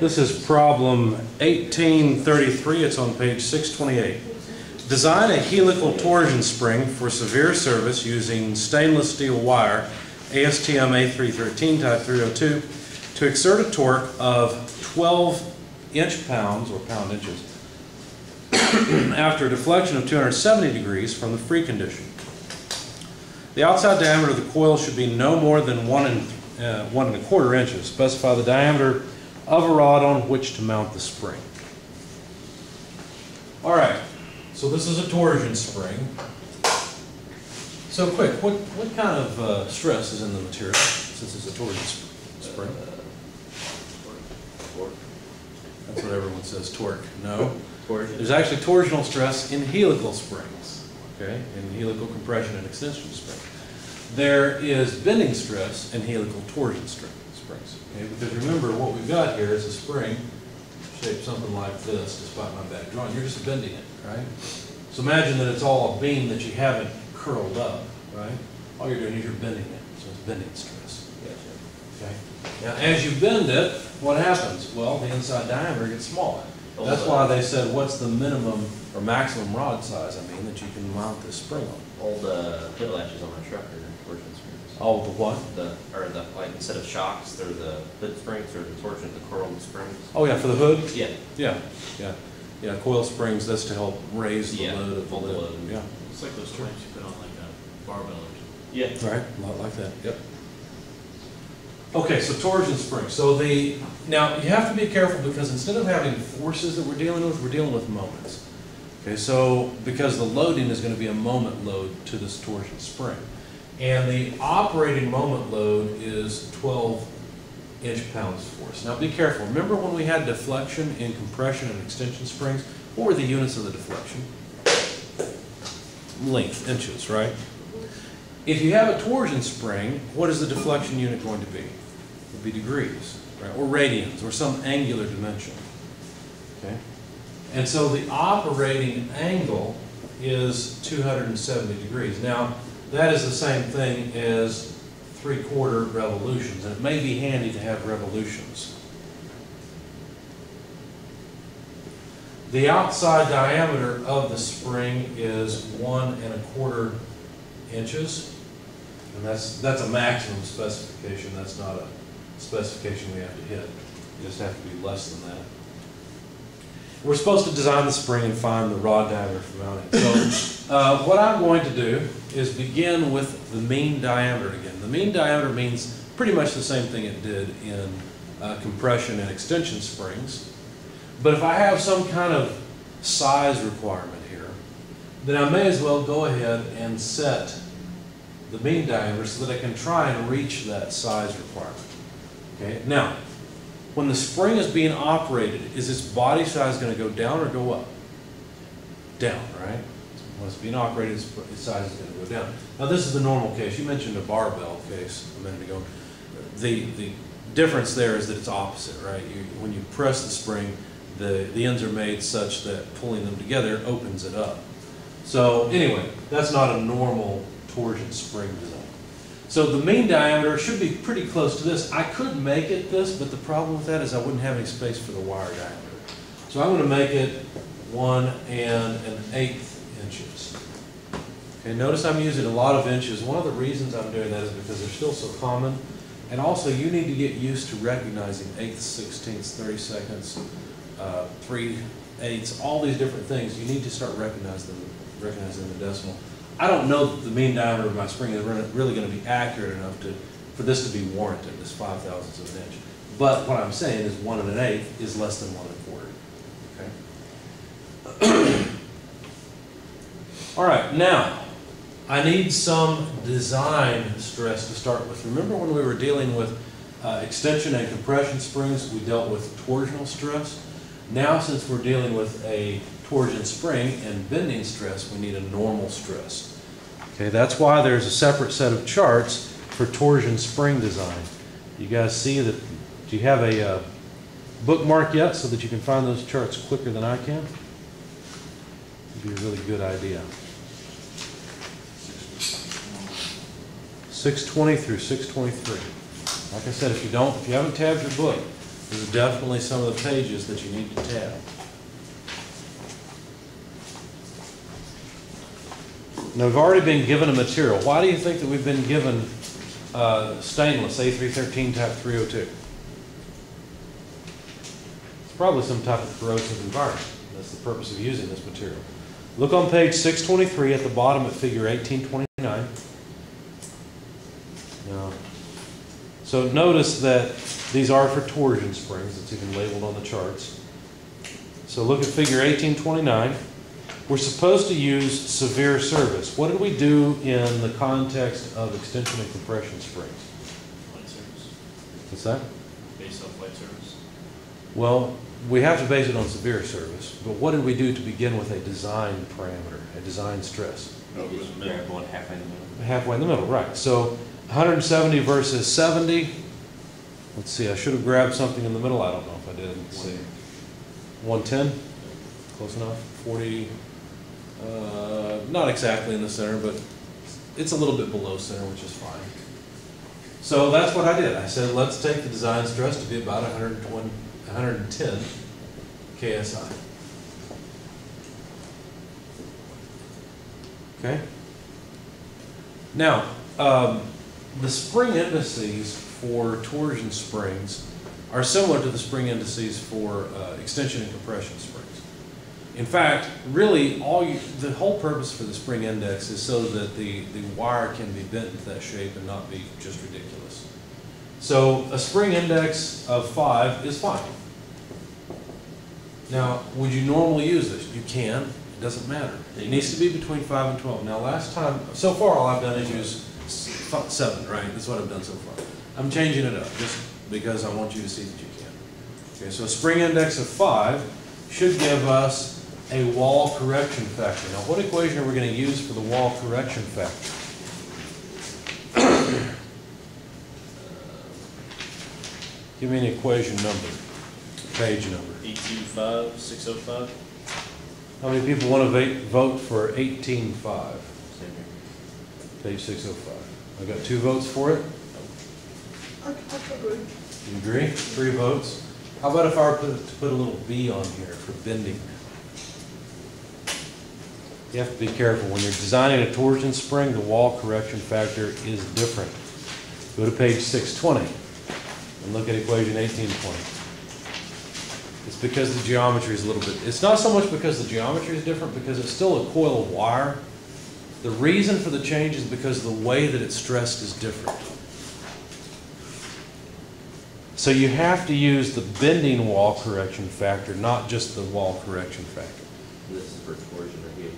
This is problem 1833, it's on page 628. Design a helical torsion spring for severe service using stainless steel wire, ASTM A313 type 302, to exert a torque of 12 inch-pounds, or pound-inches, after a deflection of 270 degrees from the free condition. The outside diameter of the coil should be no more than one and, uh, one and a quarter inches. Specify the diameter of a rod on which to mount the spring. All right, so this is a torsion spring. So quick, what, what kind of uh, stress is in the material, since it's a torsion sp- spring? That's what everyone says, torque. No. There's actually torsional stress in helical springs, okay, in helical compression and extension springs. There is bending stress in helical torsion string- springs, okay, because remember, what we've got here is a spring shaped something like this, despite my bad drawing, you're just bending it, right? So imagine that it's all a beam that you haven't curled up, right? All you're doing is you're bending it, so it's bending stress. Okay. Now, as you bend it, what happens? Well, the inside diameter gets smaller. That's why they said, what's the minimum or maximum rod size, I mean, that you can mount this spring on? Old uh, pit latches on my truck are springs. Oh, the what? The, or the, like, instead of shocks, they're the pit springs, or the torsion, the curled springs. Oh, yeah, for the hood? Yeah. Yeah, yeah. Yeah, coil springs, that's to help raise the Yeah, load of the pull the lid. load. Yeah, It's like those joints you put on like a barbell or something. Yeah. right, a lot like that, yep. Okay, so torsion springs. So the, now, you have to be careful because instead of having forces that we're dealing with, we're dealing with moments. Okay, so, because the loading is gonna be a moment load to this torsion spring. And the operating moment load is twelve inch pounds force. Now, be careful. Remember when we had deflection in compression and extension springs? What were the units of the deflection? Length, inches, right? If you have a torsion spring, what is the deflection unit going to be? It would be degrees, right? Or radians, or some angular dimension. Okay? And so the operating angle is 270 degrees. Now, that is the same thing as three-quarter revolutions, and it may be handy to have revolutions. The outside diameter of the spring is one and a quarter inches. And that's, that's a maximum specification, that's not a specification we have to hit. You just have to be less than that. We're supposed to design the spring and find the rod diameter for mounting. So, uh, what I'm going to do is begin with the mean diameter again. The mean diameter means pretty much the same thing it did in uh, compression and extension springs. But if I have some kind of size requirement here, then I may as well go ahead and set the mean diameter so that I can try and reach that size requirement. Okay, now, when the spring is being operated, is its body size going to go down or go up? Down, right? When it's being operated, its size is going to go down. Now, this is the normal case. You mentioned a barbell case a minute ago. The, the difference there is that it's opposite, right? You, when you press the spring, the, the ends are made such that pulling them together opens it up. So anyway, that's not a normal torsion spring design. So the mean diameter should be pretty close to this. I could make it this, but the problem with that is I wouldn't have any space for the wire diameter. So I'm gonna make it one and an eighth inches. Okay, notice I'm using a lot of inches. One of the reasons I'm doing that is because they're still so common. And also, you need to get used to recognizing eighths, sixteenths, thirty seconds, uh, three eighths, all these different things. You need to start recognizing them, recognizing the decimal. I don't know that the mean diameter of my spring is really gonna be accurate enough to, for this to be warranted, this five thousandths of an inch. But what I'm saying is one and an eighth is less than one and a quarter, okay? All right, now, I need some design stress to start with. Remember when we were dealing with uh, extension and compression springs, we dealt with torsional stress? Now, since we're dealing with a torsion spring and bending stress, we need a normal stress. Okay, that's why there's a separate set of charts for torsion spring design. You guys see that, do you have a uh, bookmark yet so that you can find those charts quicker than I can? It'd be a really good idea. 620 through 623. Like I said, if you don't, if you haven't tabbed your book, There's definitely some of the pages that you need to tab. Now, we've already been given a material. Why do you think that we've been given uh, stainless A313 type 302? It's probably some type of corrosive environment. That's the purpose of using this material. Look on page 623 at the bottom at figure 1829. Now, so notice that these are for torsion springs. It's even labeled on the charts. So look at figure 1829. We're supposed to use severe service. What did we do in the context of extension and compression springs? Light service, What's that? based off light service. Well, we have to base it on severe service, but what did we do to begin with a design parameter, a design stress? You just grab one halfway in the middle. Halfway in the middle, right. So 170 versus 70. Let's see, I should have grabbed something in the middle. I don't know if I did. Let's see. 110? Close enough? 40? Uh, not exactly in the center, but it's a little bit below center, which is fine. So that's what I did. I said, let's take the design stress to be about 120, 110 KSI. Okay? Now, um, the spring indices for torsion springs are similar to the spring indices for uh, extension and compression springs. In fact, really, all you, the whole purpose for the spring index is so that the, the wire can be bent into that shape and not be just ridiculous. So a spring index of five is fine. Now, would you normally use this? You can, it doesn't matter. It needs to be between five and twelve. Now, last time, so far, all I've done is use seven, right? That's what I've done so far. I'm changing it up, just because I want you to see that you can. Okay, so a spring index of five should give us a Wahl correction factor. Now, what equation are we gonna use for the Wahl correction factor? Give me an equation number, page number. Eight two five, six oh five? How many people want to vote for eighteen-five, Same here. page six oh five? I got two votes for it. You agree? Three votes? How about if I were put- to put a little B on here for bending? You have to be careful. When you're designing a torsion spring, the Wahl correction factor is different. Go to page six twenty and look at equation eighteen twenty. It's because the geometry is a little bit, it's not so much because the geometry is different, because it's still a coil of wire. The reason for the change is because the way that it's stressed is different. So you have to use the bending Wahl correction factor, not just the Wahl correction factor. This is for torsion or heel.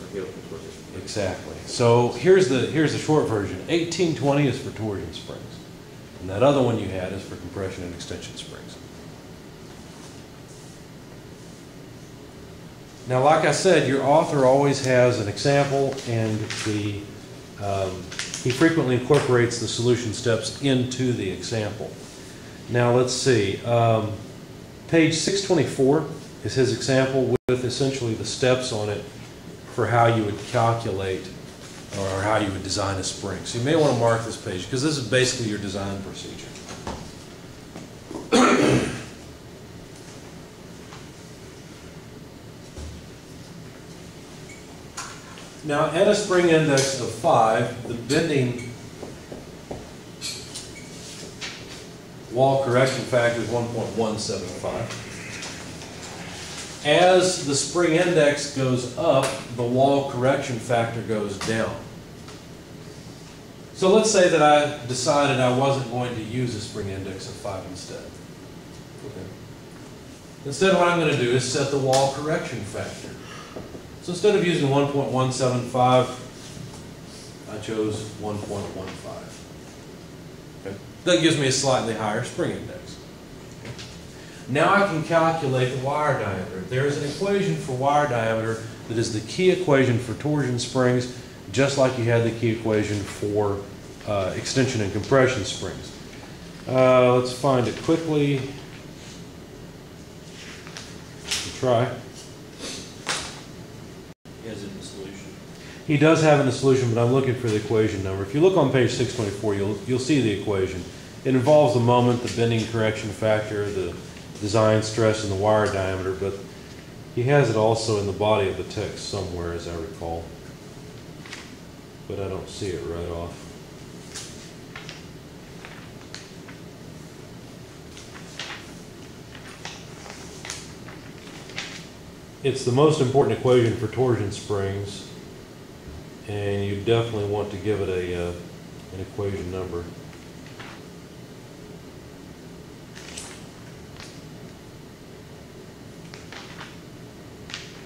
Or heel contortion. Exactly. So here's the, here's the short version. Eighteen twenty is for torsion springs. And that other one you had is for compression and extension springs. Now, like I said, your author always has an example and the, um, he frequently incorporates the solution steps into the example. Now, let's see, um, page six twenty-four is his example with essentially the steps on it for how you would calculate or how you would design a spring. So you may want to mark this page because this is basically your design procedure. Now, at a spring index of five, the bending Wahl correction factor is one point one seven five. As the spring index goes up, the Wahl correction factor goes down. So let's say that I decided I wasn't going to use a spring index of five instead. Okay. Instead, what I'm going to do is set the Wahl correction factor. So instead of using 1.175, I chose 1.15. Okay. That gives me a slightly higher spring index. Now I can calculate the wire diameter. There is an equation for wire diameter that is the key equation for torsion springs, just like you had the key equation for uh, extension and compression springs. Uh, let's find it quickly. Try. He has it in the solution. He does have in the solution, but I'm looking for the equation number. If you look on page 624, you'll, you'll see the equation. It involves the moment, the bending correction factor, the design stress, and the wire diameter, but he has it also in the body of the text somewhere, as I recall. But I don't see it right off. It's the most important equation for torsion springs, and you definitely want to give it a, uh, an equation number.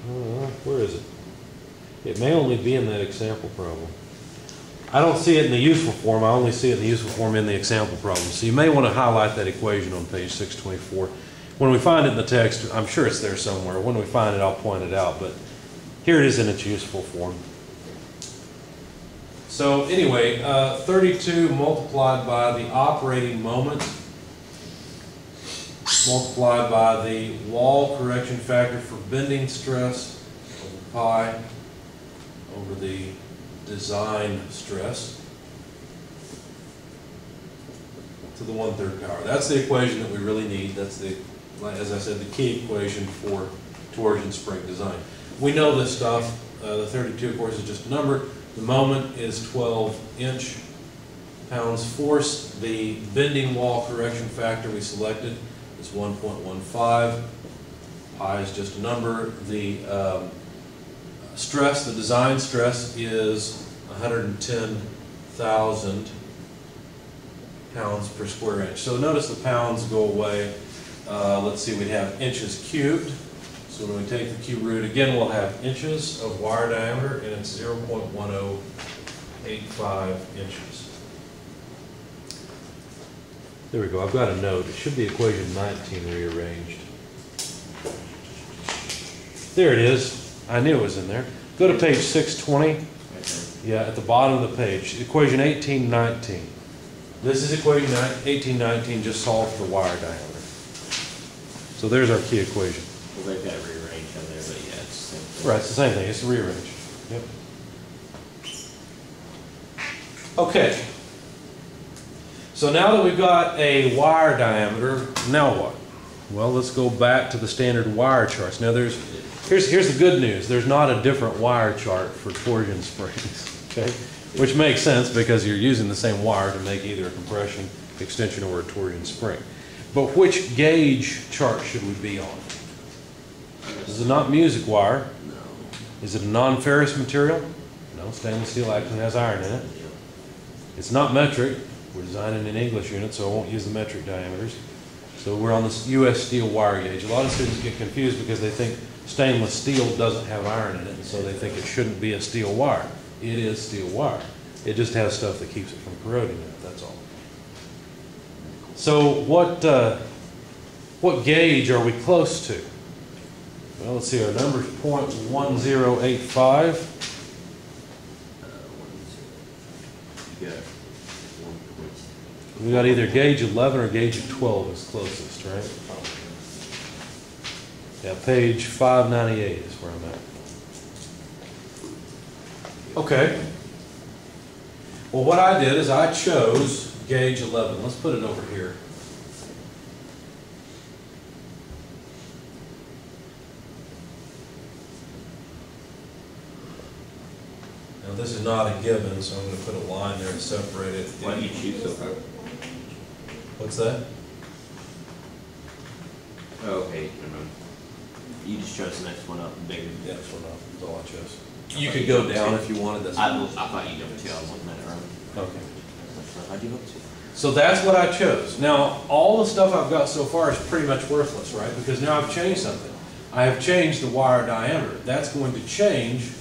Uh, where is it? It may only be in that example problem. I don't see it in the useful form, I only see it in the useful form in the example problem. So you may want to highlight that equation on page six twenty-four. When we find it in the text, I'm sure it's there somewhere. When we find it, I'll point it out, but here it is in its useful form. So anyway, uh, 32 multiplied by the operating moment, multiplied by the Wahl correction factor for bending stress over pi over the design stress to the one-third power. That's the equation that we really need. That's the, as I said, the key equation for torsion spring design. We know this stuff. Uh, the 32, of course, is just a number. The moment is 12 inch pounds force. The bending Wahl correction factor we selected is 1.15. Pi is just a number. The um, stress, the design stress is 110,000 pounds per square inch. So notice the pounds go away. Uh, let's see, we have inches cubed. So when we take the cube root, again, we'll have inches of wire diameter, and it's 0.1085 inches. There we go, I've got a note. It should be equation 19 rearranged. There it is. I knew it was in there. Go to page 620. Yeah, at the bottom of the page, equation 1819. This is equation 1819, just solve for wire diameter. So there's our key equation. Well, they've got rearranged on there, but yeah, it's the same thing. Right, it's the same thing, it's rearranged. Yep. Okay. So now that we've got a wire diameter, now what? Well, let's go back to the standard wire charts. Now there's, here's, here's the good news, there's not a different wire chart for torsion springs, okay? Which makes sense because you're using the same wire to make either a compression, extension, or a torsion spring. But which gauge chart should we be on? Is not music wire. No. Is it a non-ferrous material? No, stainless steel actually has iron in it. It's not metric. We're designing an English unit, so I won't use the metric diameters. So we're on this US steel wire gauge. A lot of students get confused because they think stainless steel doesn't have iron in it, and so they think it shouldn't be a steel wire. It is steel wire. It just has stuff that keeps it from corroding it, that's all. So what, uh, what gauge are we close to? Well, let's see, our number's point one zero eight five. Uh, one, two. You got one point. We got either gauge eleven or gauge twelve is closest, right? Yeah, page five ninety-eight is where I'm at. Okay. Well, what I did is I chose gauge eleven. Let's put it over here. This is not a given, so I'm gonna put a line there to separate it. Why do you choose so far? What's that? Oh, okay, never mind. You just chose the next one up, bigger. Yeah, that's what I, that's all I chose. You could go down if you wanted, that's. I, I thought you jumped two, I was looking at it wrong. Okay. How do you hope to? So that's what I chose. Now, all the stuff I've got so far is pretty much worthless, right? Because now I've changed something. I have changed the wire diameter. That's going to change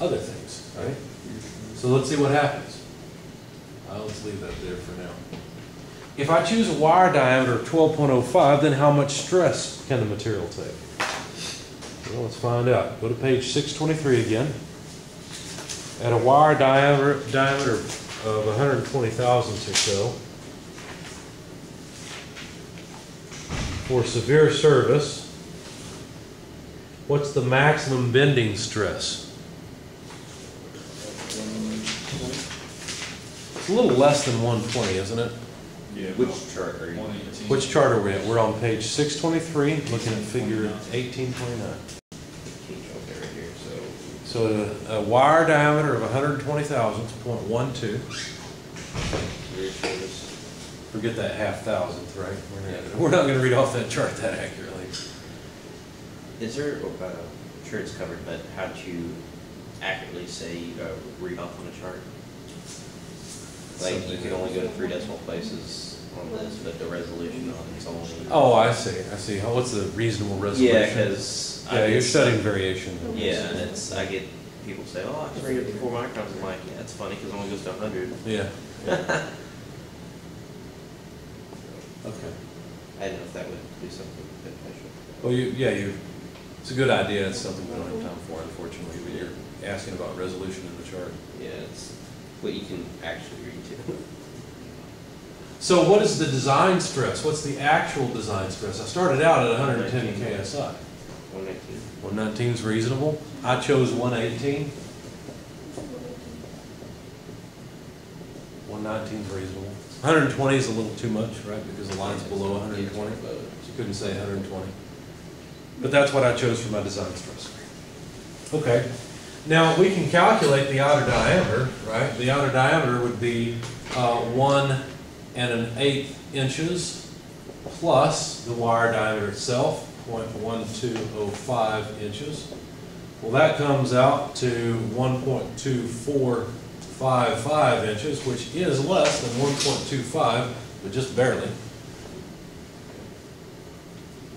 other things, right? So let's see what happens. Uh, I'll just leave that there for now. If I choose a wire diameter of 12.05, then how much stress can the material take? Well, let's find out. Go to page 623 again. At a wire diameter, diameter of 120 thousandths or so, for severe service, what's the maximum bending stress? A little less than 120, isn't it? Yeah. Which chart are you? One eighteen. Which chart are we at? We're on page six twenty-three, looking at figure eighteen twenty-nine. Okay, right here, so. So a, a wire diameter of hundred and twenty thousandths, point one two. rear service. Forget that half thousandth, right? We're Yeah. not, we're not gonna read off that chart that accurately. Is there, oh, uh, I'm sure it's covered, but how do you accurately say, uh, read off on a chart? Like, you can only go to three decimal places on this, but the resolution on it's only. Oh, I see, I see. Oh, What's the reasonable resolution? Yeah, cause. Yeah, you're studying variation. Yeah, and it's, I get people say, oh, I can read to four microns, I'm like, yeah, it's funny, cause it only goes to hundred. Yeah. Okay. I didn't know if that would do something beneficial. Well, you, yeah, you, it's a good idea. It's something we don't have time for, unfortunately, but you're asking about resolution in the chart. Yeah, it's what you can actually read to. So what is the design stress? What's the actual design stress? I started out at hundred and ten KSI. One nineteen. One nineteen is reasonable. I chose one eighteen. One nineteen is reasonable. Hundred and twenty is a little too much, right, because the line's below hundred and twenty. So you couldn't say hundred and twenty. But that's what I chose for my design stress. Okay, now we can calculate the outer diameter, right? The outer diameter would be, uh, one and an eighth inches plus the wire diameter itself, 0.1205 inches. Well, that comes out to one point two four five five inches, which is less than one point two five, but just barely.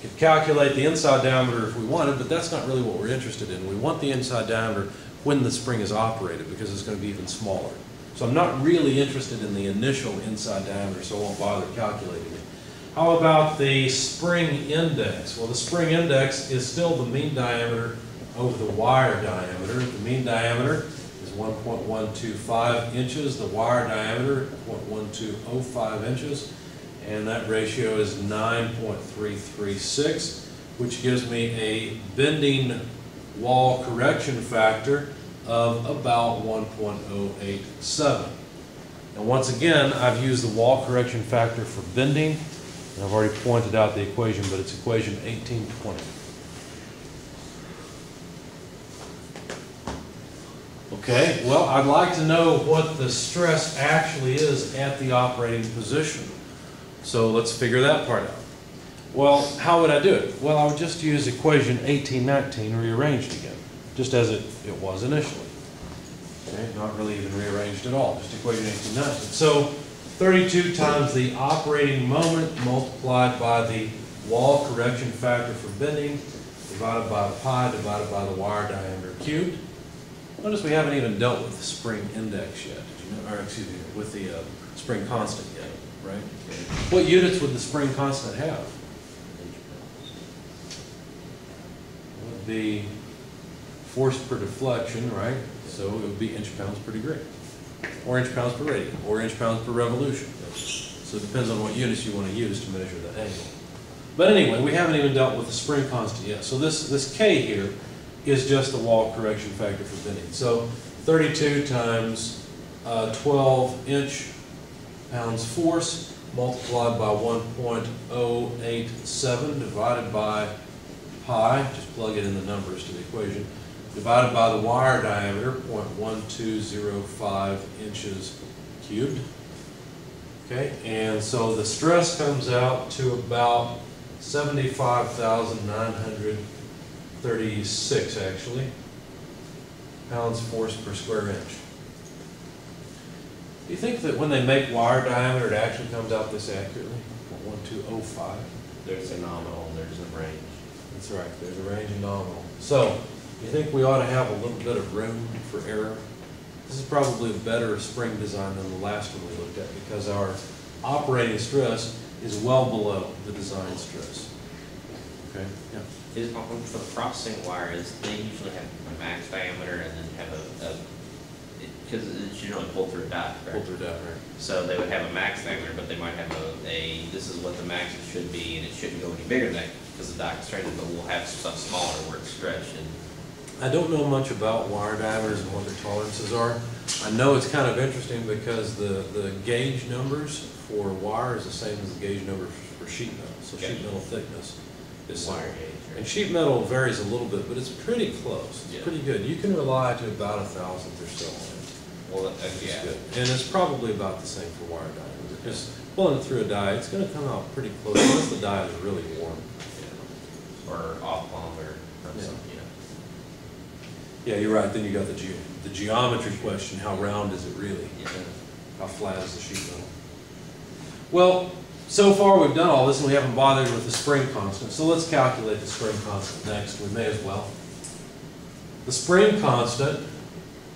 Could calculate the inside diameter if we wanted, but that's not really what we're interested in. We want the inside diameter when the spring is operated, because it's gonna be even smaller. So I'm not really interested in the initial inside diameter, so I won't bother calculating it. How about the spring index? Well, the spring index is still the mean diameter over the wire diameter. The mean diameter is one point one two five inches, the wire diameter, 0.1205 inches, and that ratio is nine point three three six, which gives me a bending Wahl correction factor of about one point oh eight seven. And once again, I've used the Wahl correction factor for bending, and I've already pointed out the equation, but it's equation eighteen twenty. Okay, well, I'd like to know what the stress actually is at the operating position. So let's figure that part out. Well, how would I do it? Well, I would just use equation eighteen nineteen rearranged again, just as it, it was initially. Okay, not really even rearranged at all, just equation eighteen nineteen. So thirty-two times the operating moment multiplied by the Wahl correction factor for bending, divided by pi, divided by the wire diameter cubed. Notice we haven't even dealt with the spring index yet, you know, or excuse me, with the uh, spring constant yet, right? What units would the spring constant have? It would be force per deflection, right? So it would be inch pounds per degree, or inch pounds per radian, or inch pounds per revolution. So it depends on what units you want to use to measure that angle. But anyway, we haven't even dealt with the spring constant yet. So this, this K here is just the Wahl correction factor for bending. So thirty-two times uh, twelve inch pounds force multiplied by one point oh eight seven divided by pi, just plug it in the numbers to the equation, divided by the wire diameter, 0.1205 inches cubed. Okay, and so the stress comes out to about seventy-five thousand nine hundred thirty-six, actually, pounds force per square inch. Do you think that when they make wire diameter, it actually comes out this accurately? One two oh five? There's a nominal, and there's a range. That's right, there's a range and nominal. So, you think we ought to have a little bit of room for error? This is probably a better spring design than the last one we looked at because our operating stress is well below the design stress. Okay? Yeah. Is, for the processing wires, they usually have a max diameter and then have a, a, because it's usually pulled through a dot, Pull correct? through that, right? So they would have a max diameter, but they might have a, a, this is what the max should be, and it shouldn't go any bigger than that, because the dot constrained, but we'll have stuff smaller where it's stretched and I don't know much about wire diameters and what their tolerances are. I know it's kind of interesting because the, the gauge numbers for wire is the same as the gauge number for sheet metal. So sheet metal thickness is Wire similar. gauge. And sheet metal varies a little bit, but it's pretty close. Yeah. It's pretty good. You can rely to about a thousandth or so on it. Well, that- is yeah. good. And it's probably about the same for wire diameter. Because pulling it through a die, it's gonna come out pretty close unless the die is really warm. Yeah. Or off or Yeah. something, know. Yeah, you're right. Then you got the ge, the geometry question, how round is it really? Yeah. How flat is the sheet metal? Well, so far we've done all this and we haven't bothered with the spring constant, so let's calculate the spring constant next, we may as well. The spring constant,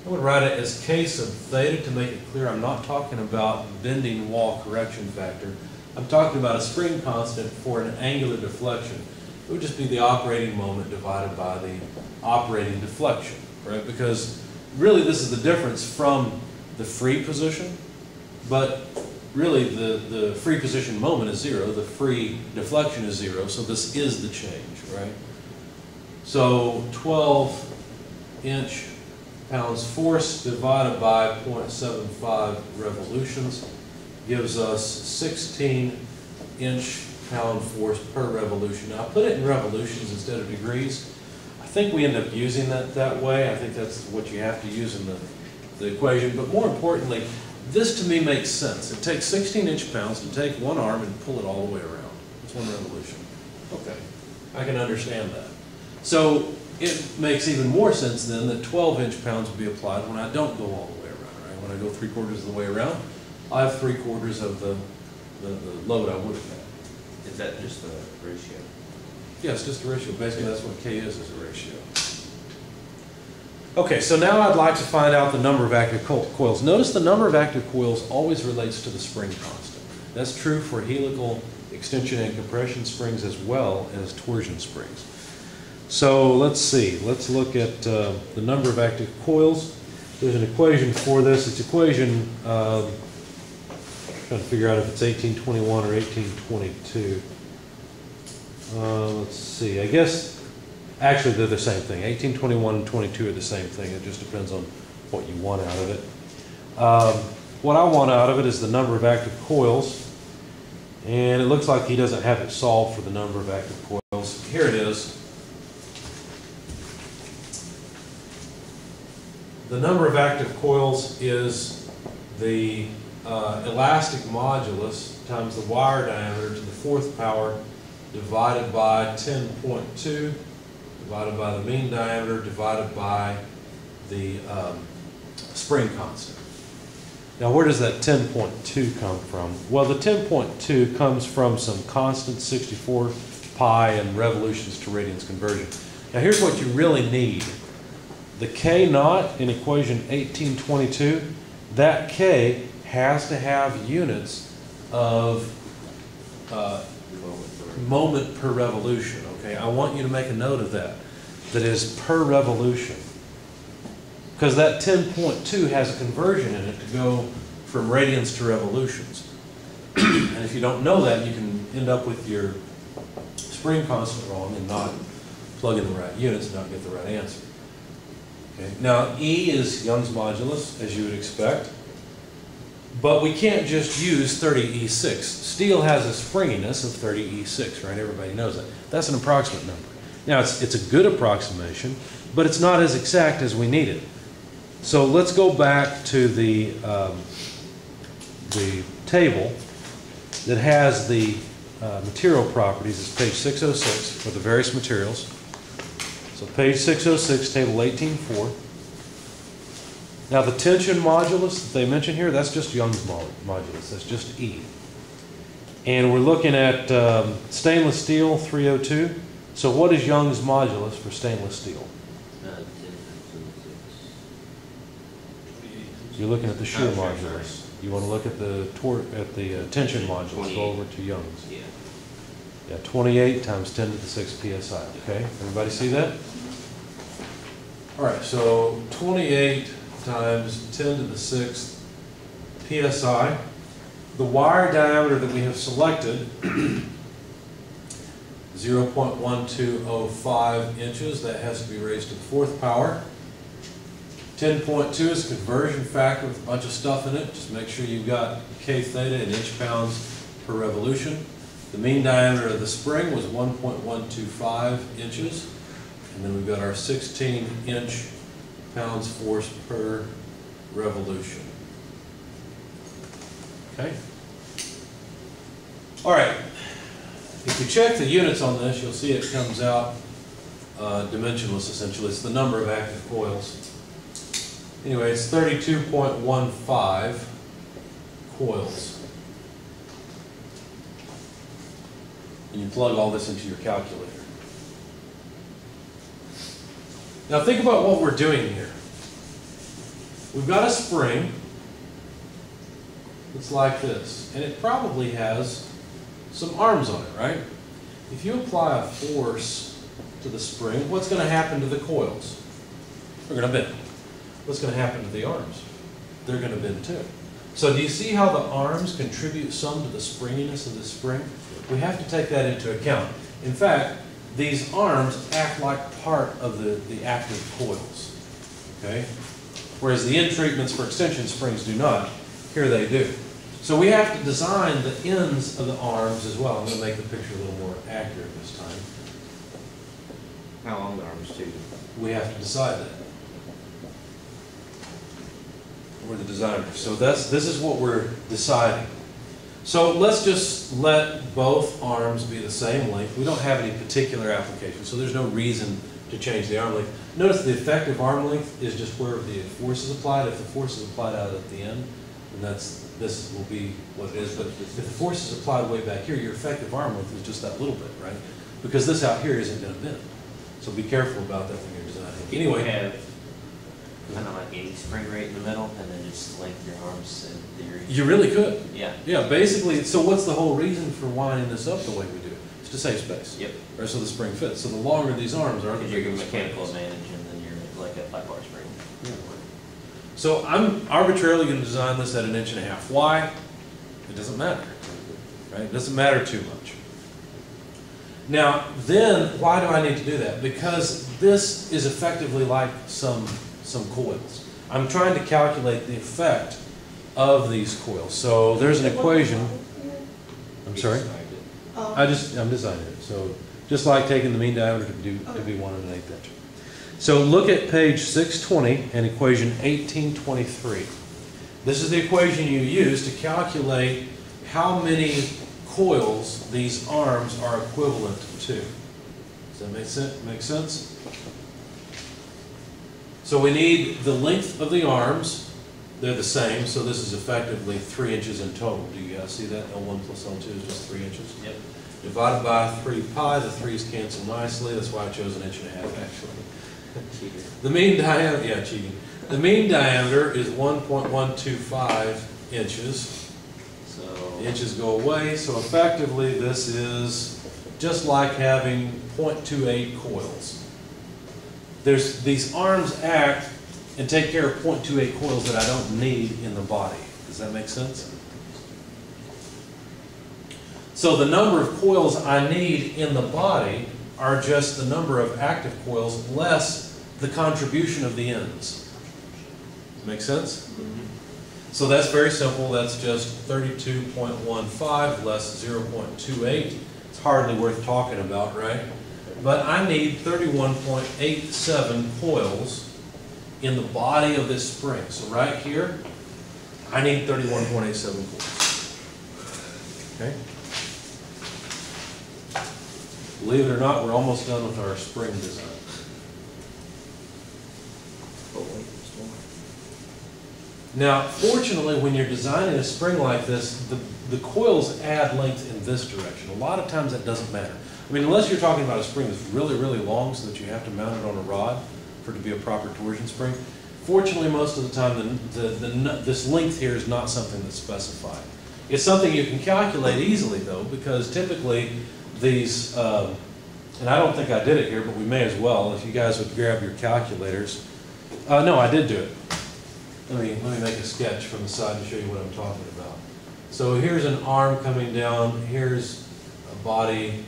I would write it as k sub theta to make it clear, I'm not talking about bending Wahl correction factor. I'm talking about a spring constant for an angular deflection. It would just be the operating moment divided by the operating deflection, right? Because really this is the difference from the free position, but really the, the free position moment is zero, the free deflection is zero, so this is the change, right? So twelve inch pounds force divided by 0.75 revolutions gives us sixteen inch pound force per revolution. Now, I put it in revolutions instead of degrees. I think we end up using that that way. I think that's what you have to use in the, the equation. But more importantly, this to me makes sense. It takes 16 inch pounds to take one arm and pull it all the way around. It's one revolution. Okay, I can understand that. So it makes even more sense then that 12 inch pounds would be applied when I don't go all the way around, right? When I go three quarters of the way around, I have three quarters of the, the, the load I would have had. Is that just the ratio? Yes, just a ratio. Basically, that's what K is, is a ratio. Okay, so now I'd like to find out the number of active co- coils. Notice the number of active coils always relates to the spring constant. That's true for helical extension and compression springs as well as torsion springs. So let's see, let's look at uh, the number of active coils. There's an equation for this. It's equation, um, trying to figure out if it's 1821 or 1822. Uh, let's see, I guess, actually, they're the same thing. 1821 and 22 are the same thing. It just depends on what you want out of it. Um, what I want out of it is the number of active coils. And it looks like he doesn't have it solved for the number of active coils. Here it is. The number of active coils is the uh, elastic modulus times the wire diameter to the fourth power divided by 10.2, divided by the mean diameter, divided by the um, spring constant. Now, where does that 10.2 come from? Well, the 10.2 comes from some constant 64 pi and revolutions to radians conversion. Now, here's what you really need. The K naught in equation 1822, that K has to have units of uh, moment per revolution, okay? I want you to make a note of that, that is per revolution. Because that 10.2 has a conversion in it to go from radians to revolutions. And if you don't know that, you can end up with your spring constant wrong and not plug in the right units and not get the right answer. Okay, now E is Young's modulus, as you would expect. But we can't just use 30E6. Steel has a springiness of 30E6, right? Everybody knows that. That's an approximate number. Now, it's, it's a good approximation, but it's not as exact as we need it. So let's go back to the, um, the table that has the uh, material properties. It's page 606 for the various materials. So page 606, table 18.4. Now, the tension modulus that they mention here, that's just Young's modulus, that's just E. And we're looking at um, stainless steel, 302. So what is Young's modulus for stainless steel? Ten times six. You're looking at the shear modulus. You want to look at the at the uh, tension modulus, 28. go over to Young's. Yeah. Yeah, 28 times 10 to the 6 PSI, okay? Everybody see that? All right, so 28 times 10 to the 6 PSI. The wire diameter that we have selected, 0.1205 inches, that has to be raised to the fourth power. Ten point two is conversion factor with a bunch of stuff in it. Just make sure you've got K theta in inch pounds per revolution. The mean diameter of the spring was one point one two five inches. And then we've got our sixteen inch pounds force per revolution. Okay? All right. If you check the units on this, you'll see it comes out uh, dimensionless essentially. It's the number of active coils. Anyway, it's thirty-two point one five coils. And you plug all this into your calculator. Now think about what we're doing here. We've got a spring that's like this, and it probably has some arms on it, right? If you apply a force to the spring, what's going to happen to the coils? They're going to bend. What's going to happen to the arms? They're going to bend too. So do you see how the arms contribute some to the springiness of the spring? We have to take that into account. In fact, these arms act like part of the, the active coils, okay? Whereas the end treatments for extension springs do not. Here they do. So we have to design the ends of the arms as well. I'm going to make the picture a little more accurate this time. How long the arms too? We have to decide that. We're the designers. So that's, this is what we're deciding. So let's just let both arms be the same length. We don't have any particular application, so there's no reason to change the arm length. Notice the effective arm length is just where the force is applied. If the force is applied out at the end, then that's, this will be what it is. But if the force is applied way back here, your effective arm length is just that little bit, right? Because this out here isn't gonna bend. So be careful about that when you're designing. Anyway, kind of like any spring rate in the middle and then just length your arms in theory. you really could. Yeah, Yeah, basically, so what's the whole reason for winding this up the way we do? It? It's to save space. yep. Or so the spring fits. So the longer these arms are, the you're bigger the mechanical advantage and then you're like a five bar spring. Yeah. So I'm arbitrarily gonna design this at an inch and a half. Why? It doesn't matter, right? It doesn't matter too much. Now, then, why do I need to do that? Because this is effectively like some, some coils. I'm trying to calculate the effect of these coils. So there's an equation, I'm sorry? Oh. I just, I'm designing it, so just like taking the mean diameter to be, to be one and an eighth inch. So look at page six twenty and equation eighteen twenty-three. This is the equation you use to calculate how many coils these arms are equivalent to. Does that make sense, make sense? So we need the length of the arms, they're the same, so this is effectively three inches in total. Do you guys see that? L one plus L two is just three inches? Yep. Divided by three pi, the threes cancel nicely, that's why I chose an inch and a half actually. The mean diameter, yeah, cheating. The mean diameter is one point one two five inches. So, The inches go away, so effectively this is just like having 0.28 coils. There's, these arms act and take care of 0.28 coils that I don't need in the body. Does that make sense? So the number of coils I need in the body are just the number of active coils less the contribution of the ends. Make sense? Mm-hmm. So that's very simple, that's just thirty-two point one five less zero point two eight. It's hardly worth talking about, right? But I need thirty-one point eight seven coils in the body of this spring. So right here, I need thirty-one point eight seven coils. Okay? Believe it or not, we're almost done with our spring design. wait, there's one. Now, fortunately, when you're designing a spring like this, the, the coils add length in this direction. A lot of times that doesn't matter. I mean, unless you're talking about a spring that's really, really long so that you have to mount it on a rod for it to be a proper torsion spring. Fortunately, most of the time, the, the, the, this length here is not something that's specified. It's something you can calculate easily though, because typically these, um, and I don't think I did it here, but we may as well, if you guys would grab your calculators. Uh, no, I did do it. Let me, let me make a sketch from the side to show you what I'm talking about. So here's an arm coming down, here's a body,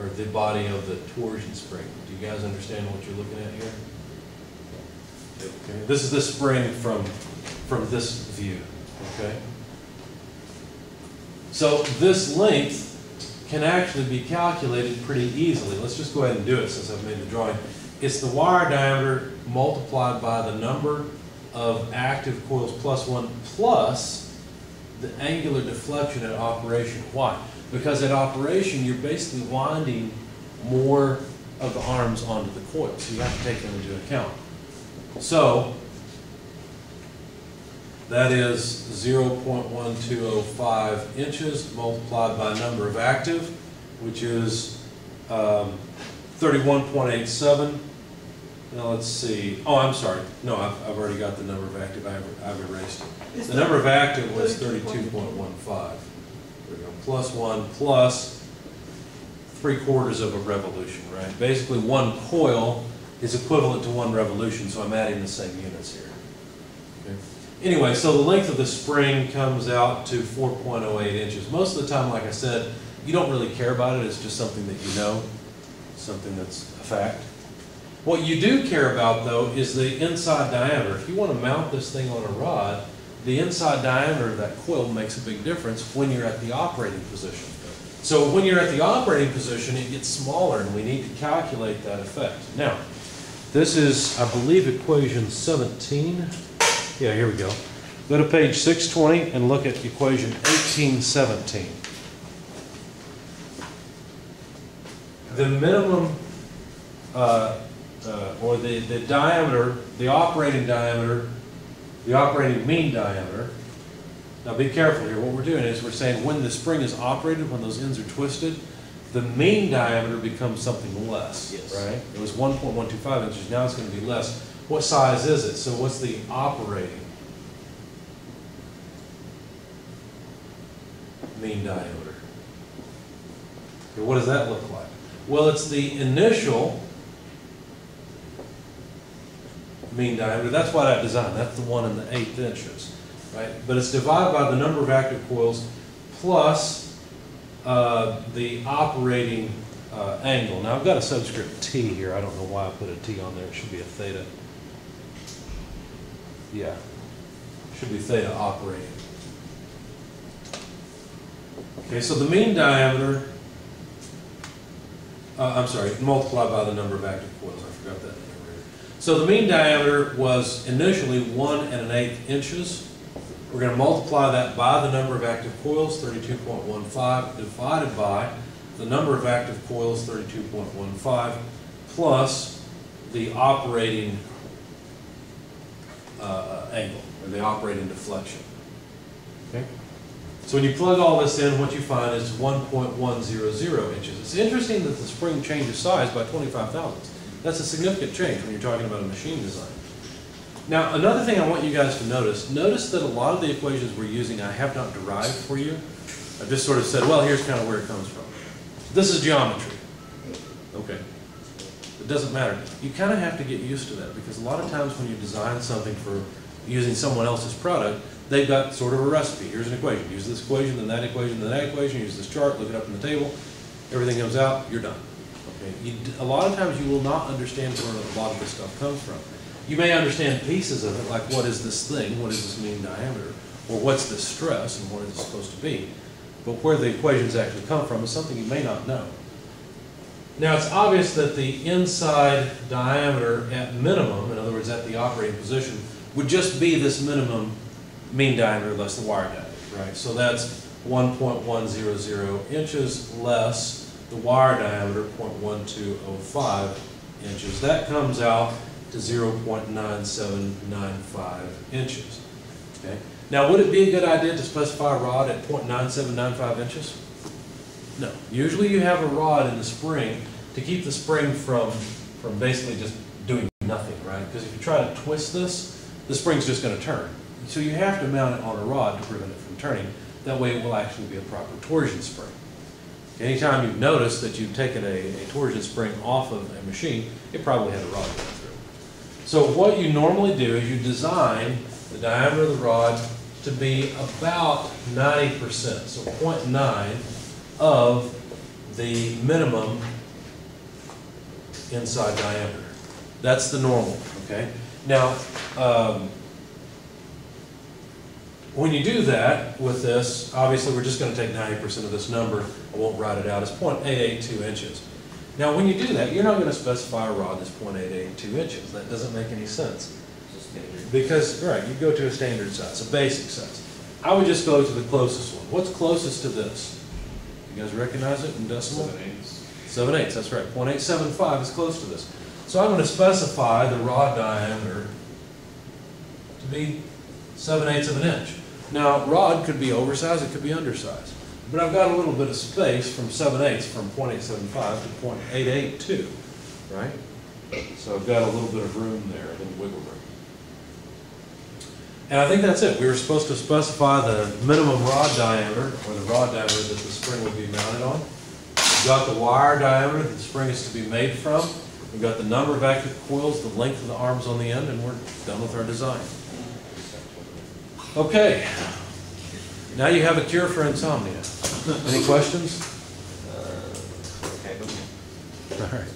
or the body of the torsion spring. Do you guys understand what you're looking at here? Okay, This is the spring from, from this view, okay? So this length can actually be calculated pretty easily. Let's just go ahead and do it since I've made the drawing. It's the wire diameter multiplied by the number of active coils plus one plus the angular deflection at operation. Why? Because at operation, you're basically winding more of the arms onto the coil, so you have to take them into account. So, that is zero point one two oh five inches multiplied by number of active, which is, um, thirty-one point eight seven. Now, let's see, oh, I'm sorry, no, I've, I've already got the number of active, I've, I've erased it. The number of active was thirty-two point one five. There we go, plus one, plus three quarters of a revolution, right? Basically, one coil is equivalent to one revolution, so I'm adding the same units here. Anyway, so the length of the spring comes out to four point oh eight inches. Most of the time, like I said, you don't really care about it, it's just something that you know, something that's a fact. What you do care about, though, is the inside diameter. If you want to mount this thing on a rod, the inside diameter of that coil makes a big difference when you're at the operating position. So when you're at the operating position, it gets smaller, and we need to calculate that effect. Now, this is, I believe, equation 17. Yeah, here we go. Go to page 620 and look at equation 1817. The minimum, uh, uh, or the, the diameter, the operating diameter, the operating mean diameter. Now be careful here. What we're doing is we're saying when the spring is operated, when those ends are twisted, the mean diameter becomes something less, Yes. right? It was 1.125 inches, now it's going to be less. What size is it? So what's the operating mean diameter? Okay, what does that look like? Well, it's the initial mean diameter, that's what I designed, that's the one in the eighth inches, right? But it's divided by the number of active coils plus uh, the operating uh, angle. Now, I've got a subscript T here, I don't know why I put a T on there, it should be a theta. Yeah, should be theta operating. Okay, so the mean diameter, uh, I'm sorry, multiplied by the number of active coils, I forgot that. So the mean diameter was initially one and an eighth inches. We're gonna multiply that by the number of active coils, thirty-two point one five, divided by the number of active coils, thirty-two point one five, plus the operating uh, angle, or the operating deflection. Okay? So when you plug all this in, what you find is one point one zero zero inches. It's interesting that the spring changes size by twenty-five thousandths. That's a significant change when you're talking about a machine design. Now, another thing I want you guys to notice, notice that a lot of the equations we're using, I have not derived for you. I've just sort of said, well, here's kind of where it comes from. This is geometry. Okay. It doesn't matter. You kind of have to get used to that because a lot of times when you design something for using someone else's product, they've got sort of a recipe. Here's an equation. Use this equation, then that equation, then that equation. Use this chart, look it up in the table. Everything comes out, you're done. Okay. You, a lot of times you will not understand where a lot of this stuff comes from. You may understand pieces of it, like what is this thing, what is this mean diameter, or what's this stress, and what is it supposed to be. But where the equations actually come from is something you may not know. Now, it's obvious that the inside diameter at minimum, in other words, at the operating position, would just be this minimum mean diameter less the wire diameter, right? So that's one point one zero zero inches less the wire diameter, 0.1205 inches. That comes out to zero point nine seven nine five inches, okay? Now, would it be a good idea to specify a rod at 0.9795 inches? No. Usually you have a rod in the spring to keep the spring from, from basically just doing nothing, right? Because if you try to twist this, the spring's just gonna turn. So you have to mount it on a rod to prevent it from turning. That way it will actually be a proper torsion spring. Anytime you've noticed that you've taken a, a torsion spring off of a machine, it probably had a rod going through. So what you normally do is you design the diameter of the rod to be about ninety percent, so 0.9 of the minimum inside diameter. That's the normal, okay? Now, um, when you do that with this, obviously, we're just gonna take ninety percent of this number, I won't write it out, it's 0.882 inches. Now, when you do that, you're not gonna specify a rod that's 0.882 inches, that doesn't make any sense. Because, right, you go to a standard size, a basic size. I would just go to the closest one. What's closest to this? You guys recognize it in decimal? Seven eighths. Seven eighths, that's right. 0.875 is close to this. So I'm gonna specify the rod diameter to be seven eighths of an inch. Now, rod could be oversized, it could be undersized. But I've got a little bit of space from seven eighths, from 0.875 to 0.882, right? So I've got a little bit of room there, a little wiggle room. And I think that's it. We were supposed to specify the minimum rod diameter, or the rod diameter that the spring would be mounted on. We've got the wire diameter that the spring is to be made from. We've got the number of active coils, the length of the arms on the end, and we're done with our design. Okay. Now you have a cure for insomnia. Any questions? Uh, okay. All right.